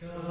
God.